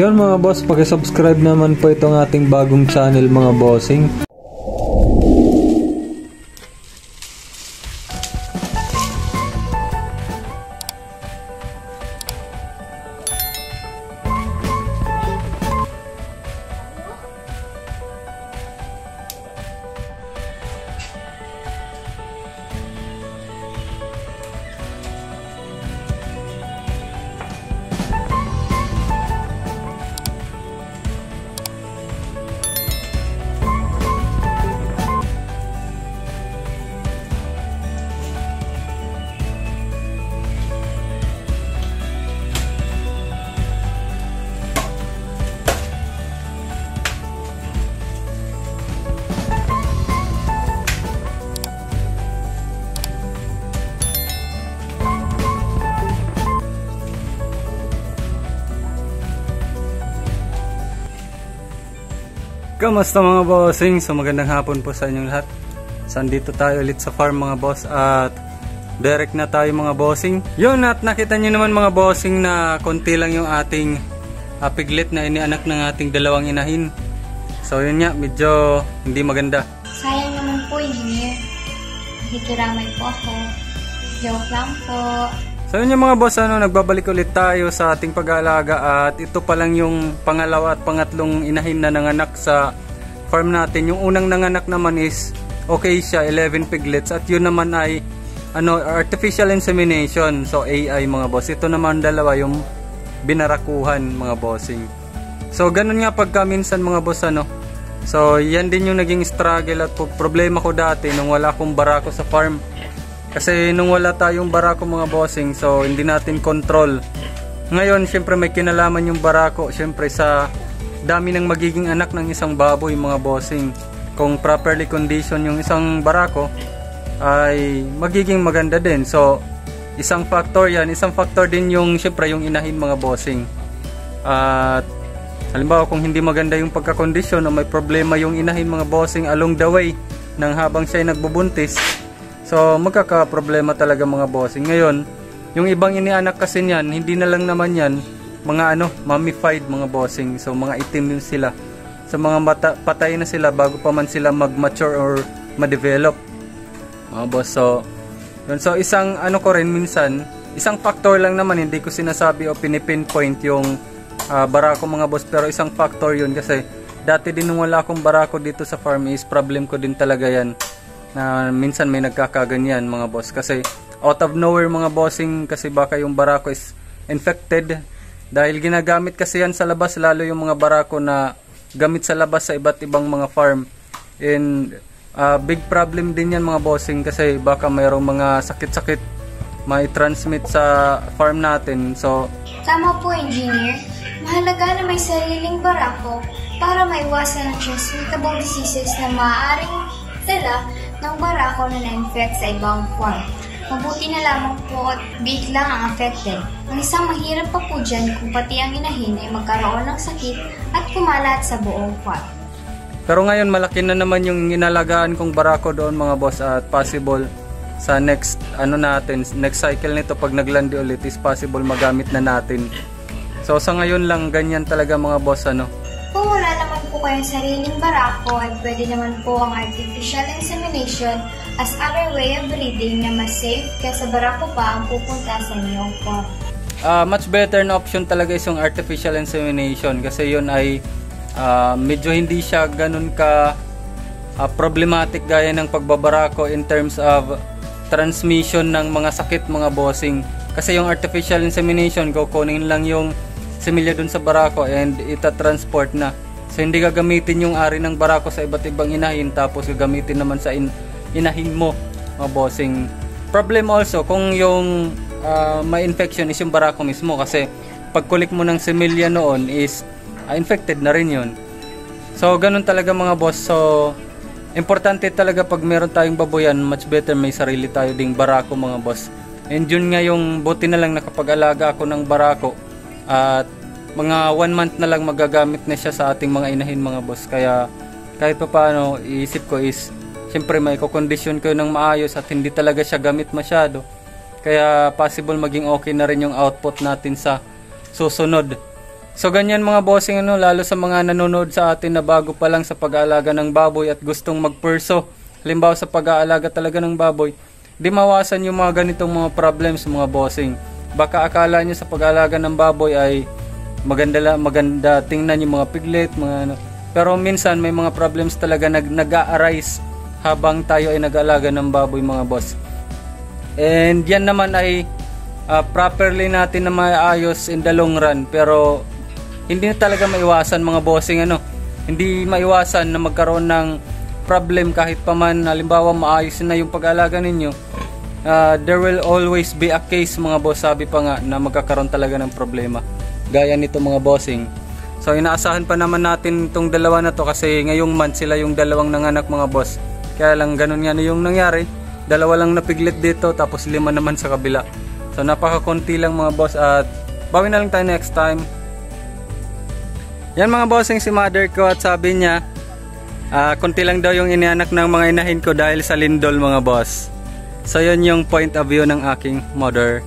Yun mga boss, pakisubscribe naman po itong ating bagong channel mga bossing. Kamusta mga bossing? So magandang hapon po sa inyong lahat. So andito tayo ulit sa farm mga boss at direct na tayo mga bossing. Yun at nakita nyo naman mga bossing na konti lang yung ating uh, piglet na inianak ng ating dalawang inahin. So yun nga, medyo hindi maganda. Sayang naman po, engineer. Nakikiramay po ako. Joke lang po. So yun yung mga boss, ano, nagbabalik ulit tayo sa ating pag-aalaga at ito pa lang yung pangalawa at pangatlong inahin na nanganak sa farm natin. Yung unang nanganak naman is okay siya, 11 piglets at yun naman ay ano, artificial insemination, so AI mga boss. Ito naman dalawa yung binarakuhan mga bossing. So ganun nga pagka minsan mga boss ano. So yan din yung naging struggle at problema ko dati nung wala akong barako sa farm kasi nung wala tayong barako mga bossing, so hindi natin control. Ngayon, syempre may kinalaman yung barako, syempre sa dami ng magiging anak ng isang baboy mga bossing. Kung properly condition yung isang barako, ay magiging maganda din. So, isang factor yan. Isang factor din yung, syempre, yung inahin mga bossing. At, halimbawa kung hindi maganda yung pagkakondisyon o may problema yung inahin mga bossing along the way nang habang siya nagbubuntis, So magkaka-problema talaga mga bossing. Ngayon, yung ibang inianak kasi niyan, hindi na lang naman yan mga ano, mummified mga bossing. So mga itim yun sila. So mga mata, patay na sila bago pa man sila mag-mature or ma-develop. Mga boss, so yun. So isang ano ko rin minsan, isang factor lang naman, hindi ko sinasabi o pinipinpoint yung uh, barako mga boss. Pero isang factor yun kasi dati din nung wala akong barako dito sa farm is problem ko din talaga yan na minsan may nagkakaganyan mga boss. Kasi out of nowhere mga bossing kasi baka yung barako is infected. Dahil ginagamit kasi yan sa labas lalo yung mga barako na gamit sa labas sa iba't ibang mga farm. And uh, big problem din yan mga bossing kasi baka mayroong mga sakit-sakit may transmit sa farm natin. So tama po engineer. Mahalaga na may sariling barako para maiwasan ang transmittable diseases na maaaring dala ng barako na na-infect sa ibang farm. Mabuti na lamang po at big lang ang affected. Ang isang mahirap pa po dyan kung pati ang inahin ay magkaroon ng sakit at kumalat sa buong farm. Pero ngayon malaki na naman yung inalagaan kong barako doon mga boss at possible sa next ano natin next cycle nito pag naglandi ulit is possible magamit na natin. So sa ngayon lang ganyan talaga mga boss ano kung wala naman po kayong sariling barako, ay pwede naman po ang artificial insemination as other way of breeding na mas safe kaysa barako pa ang pupunta sa inyong farm. Uh, much better na option talaga is yung artificial insemination kasi yun ay uh, medyo hindi siya ganun ka uh, problematic gaya ng pagbabarako in terms of transmission ng mga sakit mga bossing kasi yung artificial insemination kukunin lang yung similya dun sa barako and ita-transport na. So hindi gagamitin yung ari ng barako sa iba't ibang inahin tapos gagamitin naman sa in inahin mo mga bossing. Problem also kung yung uh, may infection is yung barako mismo kasi pag kulik mo ng similya noon is uh, infected na rin yun. So ganun talaga mga boss. So importante talaga pag meron tayong baboyan, much better may sarili tayo ding barako mga boss. And yun nga yung buti na lang nakapag-alaga ako ng barako at mga one month na lang magagamit na siya sa ating mga inahin mga boss. Kaya kahit pa paano, iisip ko is siyempre may kondisyon ko ng maayos at hindi talaga siya gamit masyado. Kaya possible maging okay na rin yung output natin sa susunod. So ganyan mga bossing ano, lalo sa mga nanonood sa atin na bago pa lang sa pag-aalaga ng baboy at gustong magperso. Halimbawa sa pag-aalaga talaga ng baboy, di mawasan yung mga ganitong mga problems mga bossing. Baka akala nyo sa pag-aalaga ng baboy ay maganda maganda tingnan yung mga piglet, mga ano. Pero minsan may mga problems talaga nag nag-arise habang tayo ay nag-aalaga ng baboy mga boss. And yan naman ay uh, properly natin na maayos in the long run pero hindi na talaga maiwasan mga bossing ano hindi maiwasan na magkaroon ng problem kahit pa man halimbawa maayos na yung pag-alaga ninyo uh, there will always be a case mga boss sabi pa nga na magkakaroon talaga ng problema. Gaya nito mga bossing. So inaasahan pa naman natin itong dalawa na to kasi ngayong month sila yung dalawang nanganak mga boss. Kaya lang ganun nga na yung nangyari. Dalawa lang napiglit dito tapos lima naman sa kabila. So napaka konti lang mga boss at bawin na lang tayo next time. Yan mga bossing si mother ko at sabi niya, uh, konti lang daw yung inianak ng mga inahin ko dahil sa lindol mga boss. So yun yung point of view ng aking mother.